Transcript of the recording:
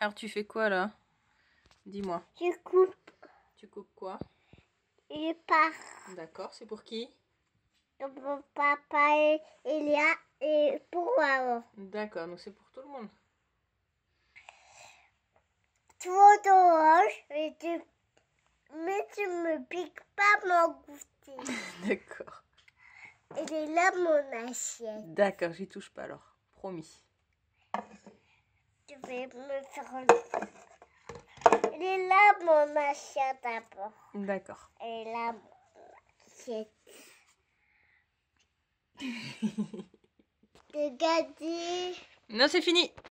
Alors tu fais quoi là? Dis-moi. Je coupe Tu coupes quoi? Le part. D'accord, c'est pour qui? Pour papa et Elia et pour maman. D'accord, donc c'est pour tout le monde. Trop d'orange, mais tu, mais tu me piques pas mon goûter. D'accord. Il est là mon assiette. D'accord, j'y touche pas alors. Promis. Vais me faire le... Il est là mon assiette d'abord. D'accord. Et là mon assiette. Regardez. Non, c'est fini.